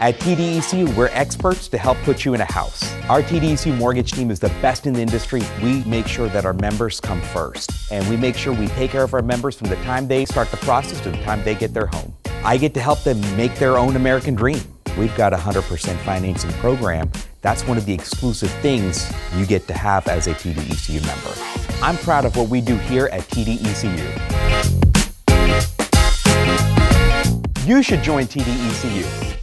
At TDECU, we're experts to help put you in a house. Our TDECU mortgage team is the best in the industry. We make sure that our members come first, and we make sure we take care of our members from the time they start the process to the time they get their home. I get to help them make their own American dream. We've got a 100% financing program. That's one of the exclusive things you get to have as a TDECU member. I'm proud of what we do here at TDECU. You should join TDECU.